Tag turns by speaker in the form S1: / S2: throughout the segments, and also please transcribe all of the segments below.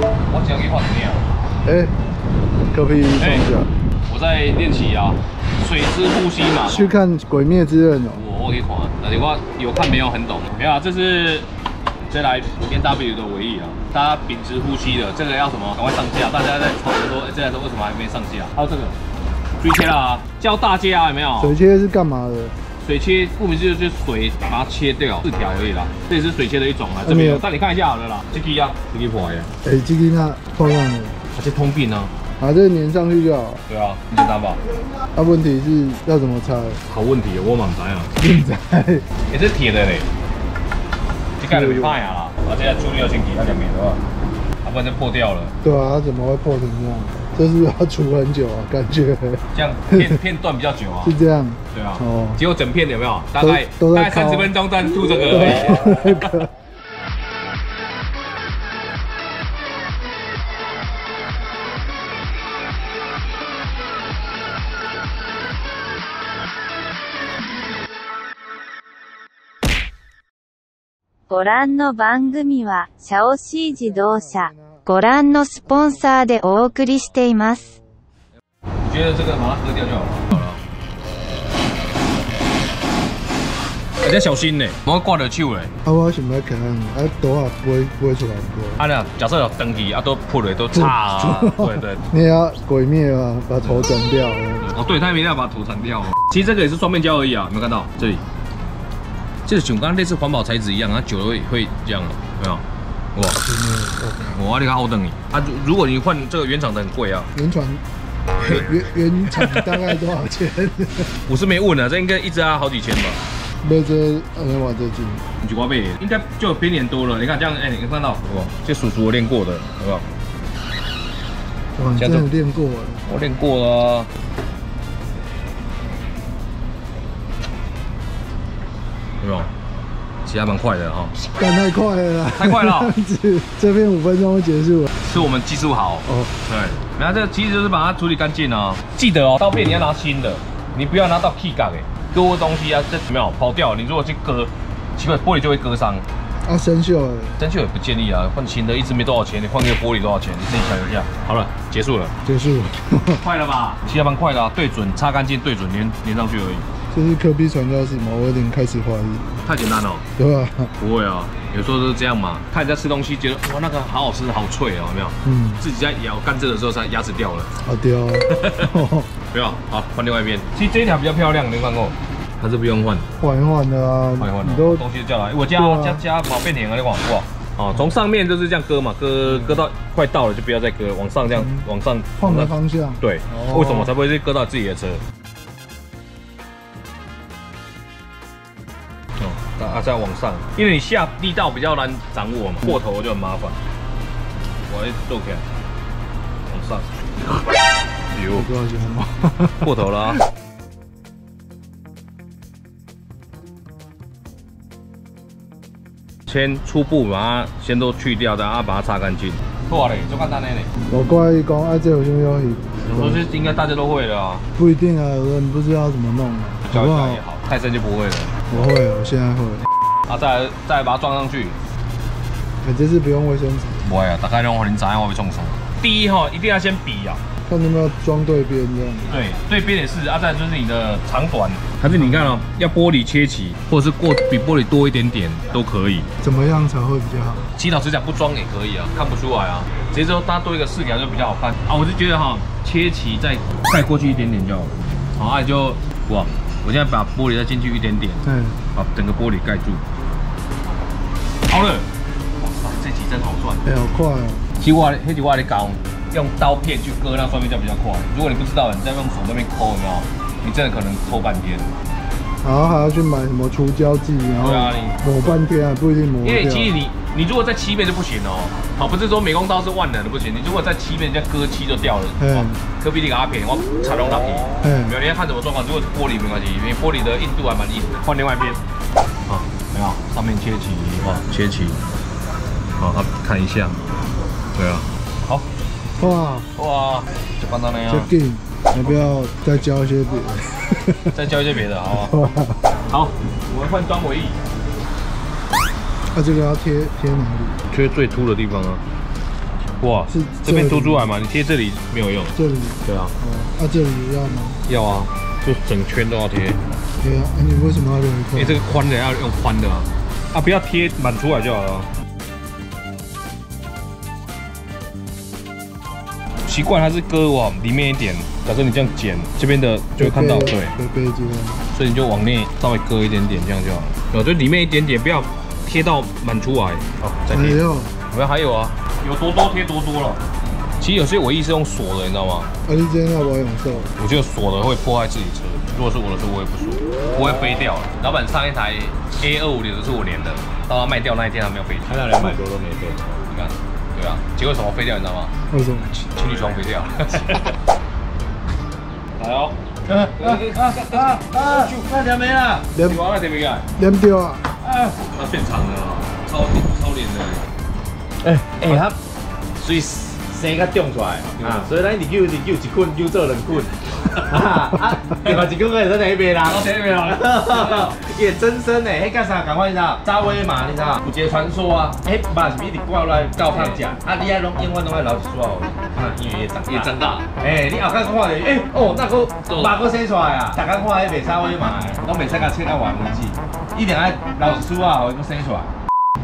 S1: 我只要给你画怎么样？
S2: 哎，隔壁放
S1: 哎
S2: 下，
S1: 我在练习啊，水之呼吸嘛。
S2: 去看《鬼灭之刃》哦。
S1: 我我可以看，但是我有看没有很懂。没有啊，这是这来 N W 的尾翼啊，大家秉持呼吸的，这个要什么？赶快上架！大家在吵着说，哎、这台车为什么还没上架？还有这个追切了啊，教大家有没有？
S2: 水切是干嘛的？
S1: 水切，顾名思义就是水把它切掉四条而已啦，这也是水切的一种啊。这边有，带你看一下好了啦，这个啊，这个破呀，
S2: 哎，这个那碰上了，
S1: 它是通病啊。
S2: 把这个粘上去就好。
S1: 对啊，很简单吧？
S2: 啊，问题是要怎么拆？
S1: 好问题，我满知啊。
S2: 现 在
S1: 也是铁的嘞，这盖很怕呀啦，啊，这要处理要清洁，要两面的话，啊，不然就破掉了。
S2: 对啊，它怎么会破成这样？这是不是要除很久啊？感觉
S1: 这样片片段比较久啊
S2: 是。这样。
S1: 对啊。
S2: 哦
S1: 结果整片有没有？大概
S2: 都在敲
S1: 大概三十分钟在吐这个而已。
S2: 对，那个
S3: ご覧の番組は、シャオシー自動車、 ご覧のスポンサーでお送りしています。
S1: 小心呢，不要挂着手嘞。
S2: 啊，我想要看，啊，多啊不会不会出来过。
S1: 啊那假设有登记啊，都破了都差啊。对对。
S2: 你也要鬼灭啊，把头整掉。
S1: 哦，对，他没要把头铲掉哦。其实这个也是双面胶而已啊，有没有看到这里？这个熊刚刚类似环保材质一样，它久了会会这样，有没有？哇，我你看好等你啊！如如果你换这个原厂的很贵啊，
S2: 原厂原原厂大概多少钱？
S1: 我是没问啊，这应该一只要好几千吧？
S2: 没这二千瓦这斤，
S1: 你去花呗，应该就比年多了。你看这样，哎、你看到有没有？这叔叔我练过的，好不好？
S2: 哇，你真的练过了。
S1: 我练过了啊。有没有？其实还蛮快的哈、
S2: 干太快了！
S1: 太快了
S2: 这边五分钟就结束了。
S1: 是我们技术好。
S2: 哦，
S1: 对，然后这个其实就是把它处理干净啊。记得哦，刀片你要拿新的，你不要拿到 key 杠哎，割过东西啊，这有没有跑掉？你如果去割，奇怪玻璃就会割伤。
S2: 啊，生锈了，
S1: 生锈也不建议啊，换新的一直没多少钱，你换个玻璃多少钱？你自己想一下。好了，结束了，
S2: 结束了。
S1: 快了吧？其实还蛮快的啊，对准擦干净，对准粘粘上去而已，
S2: 这是科比传教士吗？我有点开始怀疑，
S1: 太简单了。
S2: 对吧？
S1: 不会啊，有时候都是这样嘛。看人家吃东西，觉得哇那个好好吃，好脆哦，有没有？
S2: 嗯，
S1: 自己在咬甘蔗的时候，才牙齿掉了。
S2: 好掉哦。
S1: 不要，好换另外一边。其实这一条比较漂亮，你有看过？还是不用换，
S2: 换一换的啊，
S1: 换一换。
S2: 你都
S1: 东西叫来，我加
S2: 对啊
S1: 加加毛变甜啊，你往哇。哦，从上面就是这样割嘛，割割到快到了就不要再割，往上这样
S2: 嗯
S1: 往上
S2: 换个方向。
S1: 对，
S2: 哦
S1: 为什么才不会是割到自己的车？啊再往上，因为你下力道比较难掌握嘛，过头就很麻烦。我来做起来，往上，有？过头了啊！先初步把它先都去掉，然后把它擦干净。错嘞，就简单的嘞。
S2: 我怪一讲，啊，这有什么要紧？
S1: 有时候是应该大家都会的啊，
S2: 不一定啊，有人不知道怎么弄啊，
S1: 教一下也？好，太深就不会了。
S2: 我会，我现在会。
S1: 啊，再来再来把它装上去。
S2: 哎，这次不用卫生纸，
S1: 不会啊，大概让我你知道我会冲啥。第一哈，一定要先比啊，
S2: 看有没有装对边这样。
S1: 对，对边也是啊，再来就是你的长短，还是你看哦，要玻璃切齐，或者是过比玻璃多一点点都可以。
S2: 怎么样才会比较好？
S1: 其实老实讲不装也可以啊，看不出来啊，直接说搭多一个视条就比较好看啊。我就觉得哈，切齐再再过去一点点就好了。好，啊就哇，我现在把玻璃再进去一点点，
S2: 对，
S1: 把整个玻璃盖住。好了，哇塞，这集真好赚。
S2: 哎，好快哦。
S1: 其实我黑吉我的讲，用刀片去割那双面胶比较快。如果你不知道，你在用手那边抠，有没有？你真的可能抠半天。
S2: 然后还要去买什么除胶剂，然后抹半天啊，不一定抹
S1: 因为
S2: 掉。
S1: 其实你你如果在漆面就不行哦，好，不是说美工刀是万能的不行，你如果在漆面，人家割漆就掉了。
S2: 嗯
S1: 哦科比你给他片，我插龙拉皮。
S2: 嗯
S1: 没有，你要看什么状况。如果是玻璃没关系，因为玻璃的硬度还蛮硬的。换另外一边。啊，没有，上面切起，哇，切起。好，啊，看一下。对啊。好，
S2: 哇，
S1: 哇，就放到那样
S2: 要不要再教一些别的？
S1: 再教一些别的，好不好？好，我们换装尾翼，
S2: 啊，这个要贴贴哪里？
S1: 贴最凸的地方啊。哇
S2: 是
S1: 这边凸出来嘛，你贴这里没有用。
S2: 这里
S1: 对啊，
S2: 哦，啊这里要吗？
S1: 要啊，就整圈都要贴，
S2: 对啊，啊你为什么要用一块？
S1: 这个宽的要用宽的啊，啊不要贴满出来就好了啊。习惯它是割往里面一点，假设你这样剪，这边的就会看到，对，所以你就往内稍微割一点点，这样就好了。哦，就里面一点点，不要贴到满出来。好，再贴。
S2: 哎呦，
S1: 我们还有啊，有多多贴多多了。其实有些尾翼是用锁的，你知道吗？
S2: 啊你今天要保养寿？
S1: 我觉得锁的会破坏自己车。如果是我的车，我也不锁，不会飞掉。老板上一台 A 二五零的是我连的，到他卖掉那一天还没有飞，开到两百多都没飞。你看，对啊，结果什么飞掉，你知道吗？
S2: 为什么？
S1: 情侣床飞掉。来哦。
S4: 啊啊啊！快点没了。
S2: 连
S1: 你往那点没改？
S2: 连掉啊！
S1: 那变长了哦，超超连的。
S4: 哎哎，他水生甲长出来啊，所以咱日救日救一捆揪做两捆。啊啊！另外一捆个是哪一边啦？
S1: 哦哪一边啊
S4: 也真身诶，迄干啥？赶快你知道？扎威嘛，你知道？有一个传说啊，迄肉是不是一直挂来到胖食？啊，你爱拢永远拢爱留一撮哦，啊，因为长
S1: 也长大。
S4: 哎，你后看看着，哎哦，那个肉搁生出来啊！大家看迄卖沙威嘛，拢袂使甲切到完为止，一定爱留一撮啊，互伊搁生出来。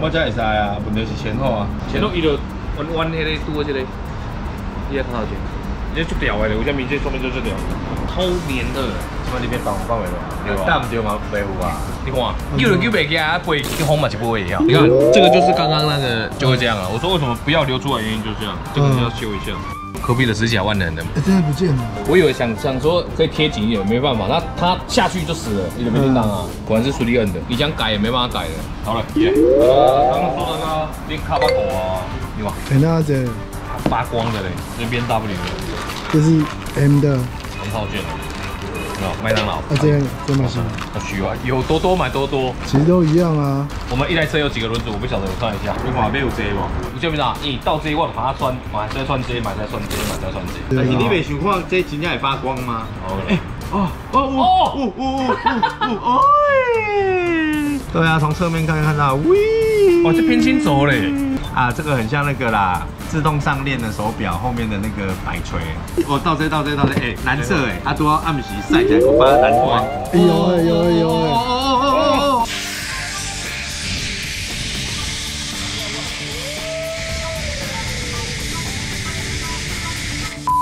S4: 我才会使啊，问题是前后啊。
S1: 前头伊就弯弯迄个拄的这个，你也看到这，这就屌的，为什么这说明就是屌？超黏的，
S4: 什么里面放范围了？
S1: 对吧
S4: 但唔对嘛，袂有啊。
S1: 你看，救就救袂起来，背一轰嘛就不会一样。你看，这个就是刚刚那个就会这样啊。我说为什么不要留出来，原因就是这样，这个是要修一下。隔壁的指甲万能的，
S2: 哎，真的不见了。
S1: 我以为想想说可以贴紧一点，没办法，那它下去就死了，你的没叮当啊，果然是苏利恩的，你想改也没办法改的。好了，耶，呃，刚刚说的呢，连卡巴狗啊，你看
S2: 哎，那这
S1: 发光的嘞，这边 W 的
S2: 这是 M 的，
S1: 长套件的，有麦当劳。
S2: 啊这样这么行，
S1: 我需要有多多买多多。
S2: 其实都一样啊。
S1: 我们一台车有几个轮子，我不晓得，我算一下。
S4: 你看要有这无？
S1: 你知不知道？你到这我就把它穿，买再穿这，买再穿这，买再穿这。
S2: 对啊
S4: 但是你未想看这真正会发光吗？
S1: 哦，
S4: 哦哦哦哦哦哦哦！哎，对啊，从侧面看看到，喂，
S1: 哇，这偏心轴嘞。
S4: 啊，这个很像那个啦，自动上链的手表后面的那个摆锤。哦，倒这倒这倒这，哎，蓝色哎，它都要暗时晒起来，我发蓝光。
S2: 哎呦哎呦哎呦哎，
S4: 哦哦哦哦！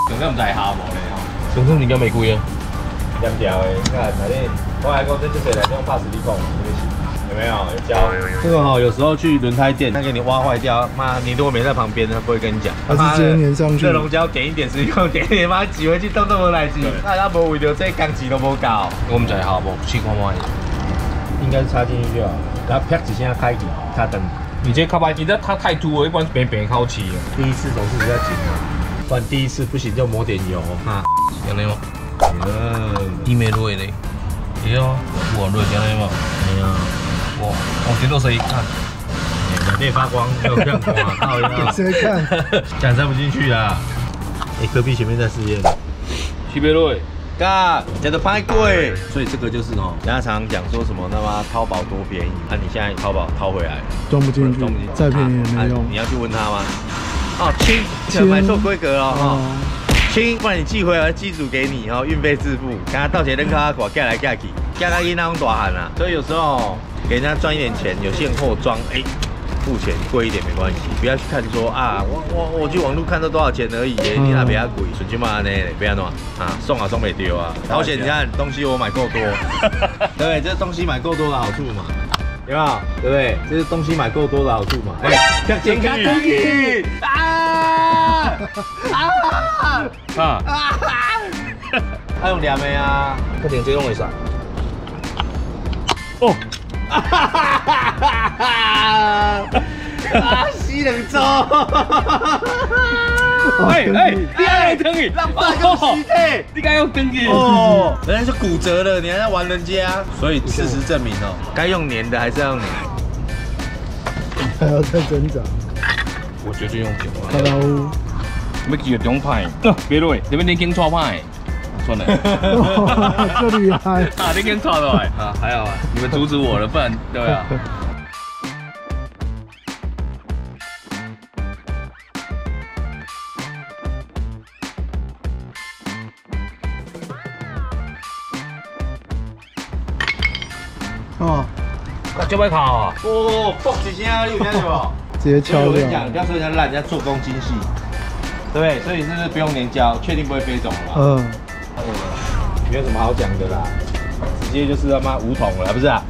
S1: 有咁大下无嘞吼。总之你应该没贵啊。
S4: 点条的，你看内底，我还讲这就是来用怕实力控，有没有？有教这个哈，有时候去轮胎店，他给你挖坏掉，妈，你如果没在旁边，他不会跟你讲。
S2: 他是直接粘上去
S4: 热。熔胶点一点实力控，点一点，妈挤回去动都无来挤。那他无为着这钢筋都无搞，
S1: 我们在下无试看看。
S4: 应该是插进去就好，然后啪几下开启，插灯。
S1: 你这卡巴机的它太凸了，一般扁扁靠起的。
S4: 第一次总是比较紧的，不然第一次不行就抹点油哈。
S1: 这样吗？
S4: 嗯，
S1: 伊没落嘞。对啊，我落这样嘛。
S4: 没有，
S1: 哇，我听到声音看。
S4: 内内发光，没有看光，
S2: 谁看？
S4: 这样塞不进去啊。哎，隔壁前面在试验。
S1: 西北落。
S4: 嘎，叫做拍贵，所以这个就是哦，人家常常讲说什么他妈淘宝多便宜，啊，你现在淘宝淘回来，
S2: 装不进去
S4: 装不进，
S2: 再便宜也没用
S4: 啊你。要去问他吗？哦，亲，
S2: 亲
S4: 买错规格了哈，
S2: 哦，
S4: 亲，不然你寄回来机主给你，哦，运费自付，刚刚到钱扔卡挂，盖来盖去，盖到一那种大喊啊，所以有时候给人家赚一点钱，有现货装，哎。付钱贵一点没关系，不要去看说啊，我我我去网络看到多少钱而已，
S2: 嗯
S4: 你那比较贵，纯去骂呢，不要弄啊，送啊送没丢啊，而且你看东西我买够多，对？这东西买够多的好处嘛，有没有？对不对？这是东西买够多的好处嘛。哎，看健康登记啊啊
S1: 啊，
S4: 啊！还用两枚啊？
S1: 快点，这种为啥？
S4: 哦，啊哈哈哈哈哈！啊，西冷粥。
S1: 哎哎，你还要登记？
S4: 让爸用西退。
S1: 你该要登记
S4: 哦，人家是骨折了，你还在玩人家，所以事实证明哦，该用粘的还是要用粘。
S2: 还要再挣扎。
S1: 我绝对用酒啊！
S2: 卡拉乌，
S1: 要记得中派，别落，这边你跟错派，
S2: 这里
S1: 啊，差跟插出来啊，还好啊，你们阻止我了，不然对啊。
S2: 哦？
S1: 哦，胶杯卡
S4: 哦，薄几千啊，六千是不？
S2: 直接敲掉。
S4: 我跟你讲，不要说人家烂，人家做工精细，对，所以是不是不用粘胶，确定不会飞走了吗？
S2: 嗯。
S4: 没有什么好讲的啦，直接就是他妈五桶了，不是啊？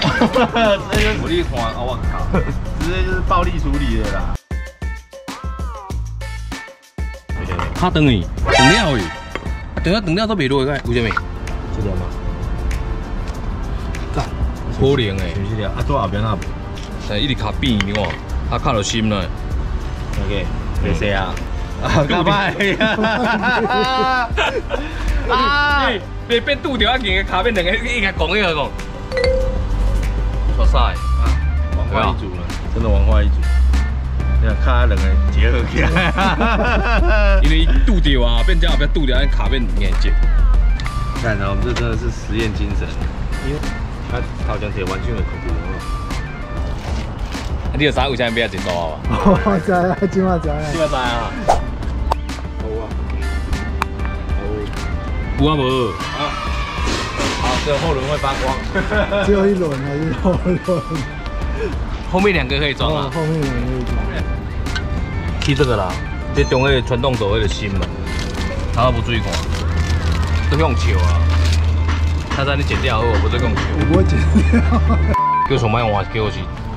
S4: 直接就是
S1: 我力团，我靠！
S4: 直接就是暴力处理的啦。
S1: 他等你，等了伊，啊，等了等了都袂落个，为什么？
S4: 这条吗？
S2: 干，
S1: 可能诶，
S4: 就是这条，啊，做后边那部
S1: 但一直卡扁，你看，他卡到心了。
S4: ，OK，没事啊。啊，干嘛呀？啊！
S1: 哎，别变拄着啊，硬个卡变两个，一个讲一个讲。错晒啊！
S4: 王化一组了，真的王化一组。你看，看他两个结合起来。
S1: 因为拄着啊，变这样变拄着，卡变硬结。
S4: 看啊，我们这真的是实验精神，因为他好像铁完全的恐怖哦。
S1: 啊你有啥为啥不要接受啊？
S2: 我知啊，今晚知啊。
S1: 你要知啊？有啊无？
S4: 好，好，这个后轮会发光。
S2: 只有一轮还是后轮？
S1: 后面两个可以装
S2: 哦，
S1: 啊。
S2: 后面两个可以装
S1: 踢这个啦，这中个传动轴那个心嘛，他不注意看，都用球啊。他在你剪掉后，我不是用球，
S2: 我剪掉。
S1: 叫上摆换，叫我是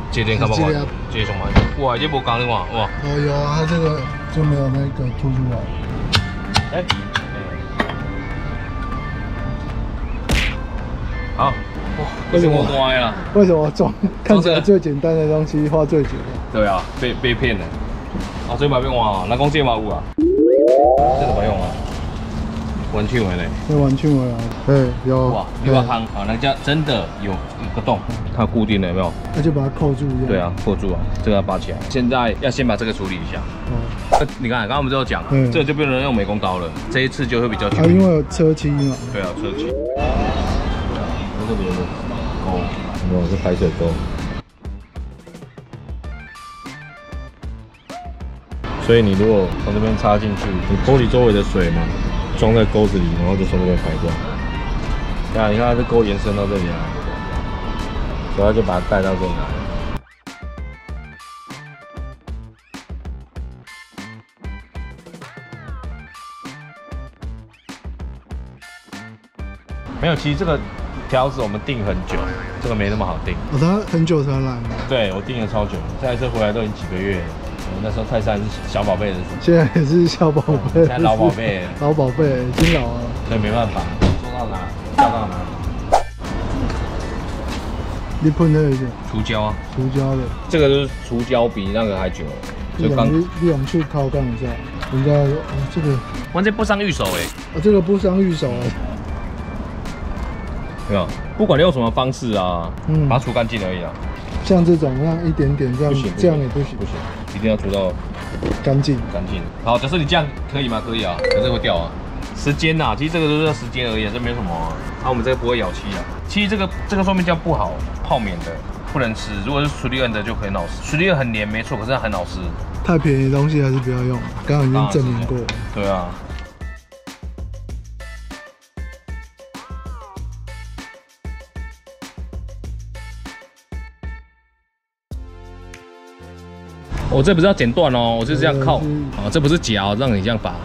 S1: 这点看不看
S2: 这个？
S1: 这上摆，哇，这无讲你看，哇，
S2: 哦，有啊，它这个就没有那个凸出来。
S1: 哎，好，哇，为什么歪啦？
S2: 为什么装看起来最简单的东西花最久？
S1: 对啊，被被骗了。啊，所以买变换啊，那讲这嘛有啊，这怎么用啊？完全的嘞。
S2: 会完全回来。对，有。
S1: 哇，六八康啊，那家真的有一个洞，它固定了有没有？
S2: 那就把它扣住。
S1: 对。啊，扣住啊，这个要拔起来。现在要先把这个处理一下。
S2: 哦，
S1: 呃你看，刚刚我们都有讲，
S2: 嗯
S1: 这个就不能用美工刀了，这一次就会比较
S2: 啊，
S1: 全面。
S2: 因为有车漆嘛。
S1: 对啊，车漆。
S4: 这边的沟，没有是排水沟。所以你如果从这边插进去，你玻璃周围的水嘛，装在沟子里，然后就从这边排掉。对啊，你看它这沟延伸到这里来，所以它就把它带到这里来。没有，其实这个条子我们订很久，这个没那么好定。
S2: 哦，他很久才来。
S4: 对我订了超久，这台车回来都已经几个月了。我那时候泰山是小宝贝的事，
S2: 现在也是小宝贝。
S4: 现在老宝贝
S2: 老宝贝已经老了。
S4: 所以没办法，说到哪叫到哪。
S2: 你喷那个
S1: 除胶啊，
S2: 除胶的，
S1: 这个就是除胶比那个还久，
S2: 你
S1: 就刚
S2: 想你你想去靠杠一下，人家说哦这个
S1: 完全不伤玉手哎，
S2: 哦这个不伤玉手啊，
S1: 没有，不管你用什么方式啊，
S2: 嗯
S1: 把它除干净而已啊，
S2: 像这种让一点点这样
S1: 不行，
S2: 这样也不行
S1: 不，行，一定要除到
S2: 干净。
S1: 干净。好，假设你这样可以吗？可以啊，可是会掉啊。时间呐、其实这个都是要时间而已，这没有什么啊。啊，我们这个不会咬漆啊。其实这个这个说明叫不好，泡棉的不能吃。如果是处理恩的就很好吃，处理恩很黏没错，可是它很好吃。
S2: 太便宜的东西还是不要用，刚刚已经证明过了。
S1: 对啊。我、这不是要剪断哦，我是这样靠，啊，这不是夹哦，让你这样拔。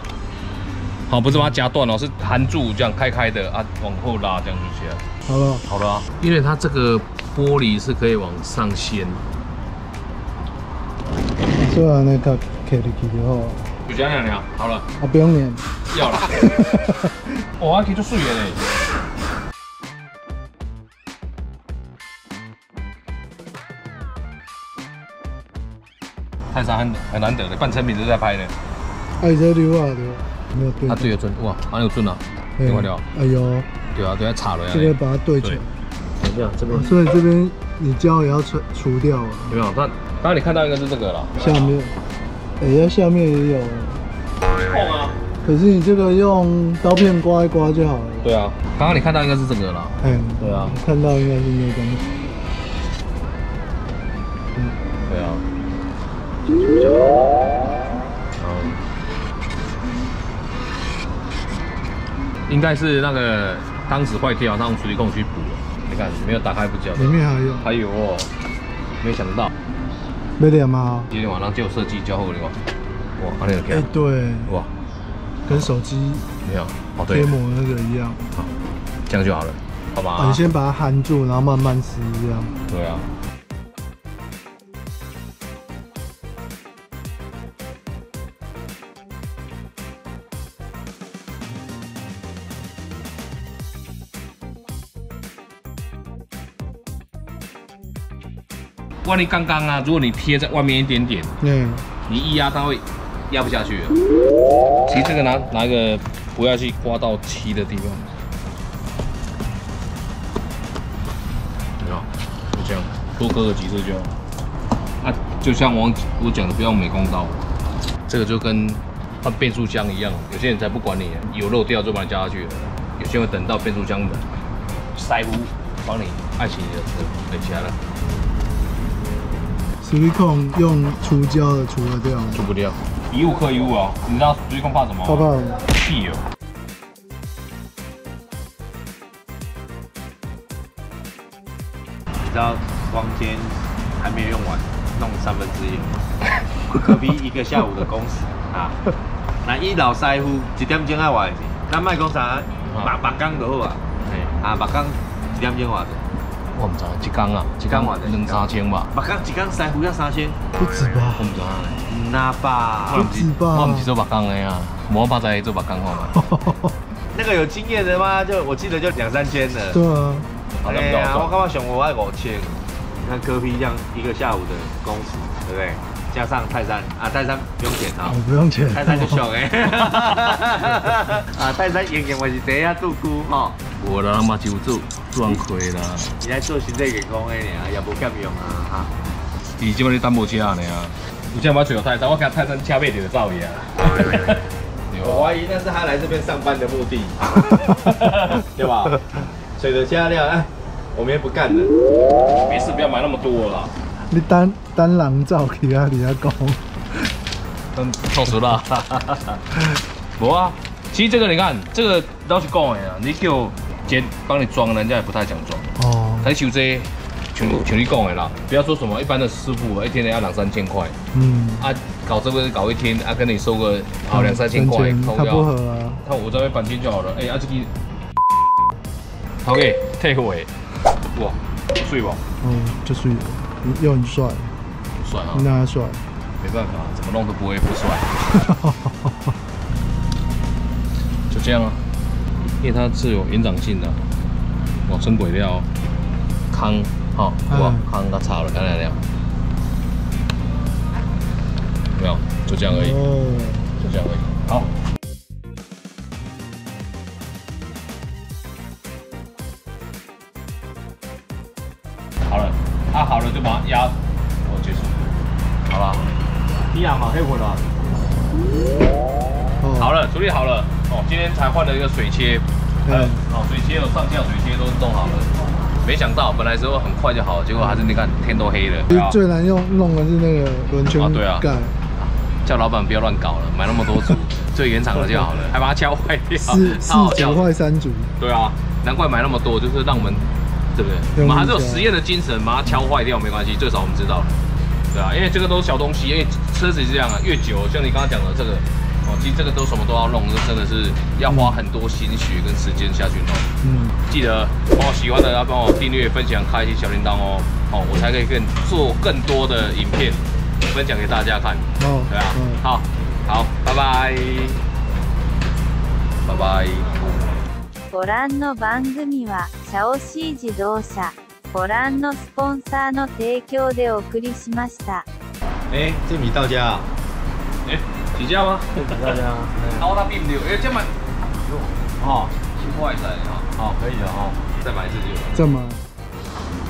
S1: 好，不是把它夹断哦，是含住这样开开的啊，往后拉这样就起来。
S2: 好了，
S1: 好了啊，因为它这个玻璃是可以往上掀，
S2: 做完那个 K 的 K 的后
S1: 就这样了，好了，
S2: 啊不用粘，
S1: 要了。哇，可以就碎了嘞。山很很难得的，半成品都在拍的。
S2: 哎这溜啊对，没有对
S1: 啊，对有准哇，蛮有准啊，
S2: 对
S1: 听完了？
S2: 哎呦，
S1: 对啊，对啊，插了呀。
S2: 这个把它对准
S1: 对，
S4: 这样这边
S2: 哦所以这边你胶也要除除掉啊，
S1: 有没有？那刚刚你看到应该是这个了。
S2: 下面，哎呀下面也有，
S1: 痛啊！
S2: 可是你这个用刀片刮一刮就好了。
S1: 对啊，刚刚你看到应该是这个了。
S2: 嗯，
S1: 对啊
S2: 看到应该是那个东西。
S1: 对啊。应该是那个当时坏掉，他用处理控去补的。你看没有打开不讲
S2: 里面还有
S1: 还有哦，没想到
S2: 没点吗？
S1: 今天晚上就有设计交互了哇，哇，阿那个
S2: 哎、对，
S1: 哇，
S2: 跟手机
S1: 没有哦对
S2: 贴，膜那个一样。
S1: 好，这样就好了，好吧？
S2: 啊，你先把它含住，然后慢慢撕，这样。
S1: 对啊。万一刚刚啊，如果你贴在外面一点点，
S2: 嗯，
S1: 你一压它会压不下去了。其实这个拿拿一个不要去刮到漆的地方，有没有？就这样，多割个几次就好。啊，就像我我讲的，不要用美工刀，这个就跟换变速箱一样，有些人才不管你，油漏掉就把你加下去了，有些人会等到变速箱的塞呼帮你爱惜你的车，对起来了，
S2: o n 用除胶的除得掉吗，
S1: 除不掉，一物克一物哦。你知道水控怕什么吗？
S2: 怕怕
S1: 屁哦。
S4: 你知道光纤还没有用完，弄三分之一，可比一个下午的工时啊。那以老师傅一点钟爱换的，咱卖讲啥，目目工就好啊。
S1: 嘿
S4: 啊，目工一点钟换的，
S1: 我唔知道，一工啊，一工
S4: 一工
S1: 两三千吧，
S4: 目工一工师傅要三千，
S2: 不止吧
S1: 我？唔知道
S4: 那吧
S2: 不？止吧？
S1: 我唔是做白工的呀，无法在做白工好吗？
S4: 那个有经验的吗？就我记得就两三千的。
S2: 对啊，
S1: 好像
S4: 哎呀，我
S1: 比较赚。
S4: 感觉上我爱五千。你看科批这样一个下午的工时，对不对？加上泰山啊，泰山不用钱啊
S2: 我，不用钱。
S4: 泰山就小哎。啊，泰山永远我是第一度菇吼，
S1: 我啦，他妈就做赚亏啦。
S4: 你在做身体健康的呢，也无减用啊哈。
S1: 伊即摆咧等无车呢啊，有这要找泰山，我看泰山车尾就走伊啊。
S4: 我怀疑那是他来这边上班的目的，对吧？水的加料，哎，我们也不干了。
S1: 没事，不要买那么多啦。
S2: 你单单人照去啊，你要讲。
S1: 嗯，臭死了。无啊，其实这个你看，这个老实讲的啊，你叫姐帮你装，人家也不太想装。
S2: 哦，
S1: 台修这像像你讲的啦，不要说什么一般的师傅一天得要两三千块。
S2: 嗯，
S1: 啊，搞这个搞一天啊，跟你收个好两三千块，
S2: 他不合
S1: 掉，
S2: 啊。
S1: 他我这边搬迁就好了。哎、啊这个，好给退回，哇，睡吧，
S2: 嗯，就是又很帅，
S1: 帅啊，
S2: 那帅。
S1: 没办法，怎么弄都不会不帅，就这样啊，因为它是有延长性的，哇，真鬼料，康，好、
S2: 嗯
S1: 哇，康它炒了，刚才那样，没有，就这样而已，
S2: 哦，
S1: 就这样而已，好才换了一个水切，
S2: 嗯
S1: 还有哦水切有上下水切都弄好了，没想到本来说很快就好，结果还是你看天都黑了，
S2: 最难用弄的是那个轮圈
S1: 啊对啊。
S2: 盖，
S1: 叫老板不要乱搞了，买那么多组，最原厂的就好了，还把它敲坏掉，
S2: 四四
S1: 超好笑。
S2: 组。坏三组。
S1: 对啊，难怪买那么多，就是让我们，对不对？我
S2: 用
S1: 们还是有实验的精神，把它敲坏掉没关系，最少我们知道了，对啊，因为这个都是小东西，因为车子是这样啊，越久，像你刚刚讲的这个，哦，其实这个都什么都要弄，这真的是要花很多心血跟时间下去弄。
S2: 嗯，
S1: 记得帮我喜欢的要帮我订阅、分享、开启小铃铛哦，哦，我才可以更做更多的影片分享给大家看。
S2: 哦，
S1: 对啊，
S2: 嗯
S1: 好，好，拜拜，拜拜。
S3: ご覧の番組は、シャオシー自動車、ご覧のスポンサーの提供でお送りしました。
S4: 哎，这米到家啊？
S1: 哎，起价吗？
S4: 到家。
S1: 然后它并没有，哎，这样买，哦，七块仔哈，好，可以的哦，再买一只就有。
S2: 这么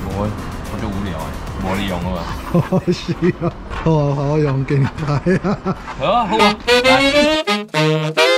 S1: 我我就无聊哎，我利用了 吧？
S2: 好喜啊！好好好用给你拍啊！
S1: 好啊，好啊，来。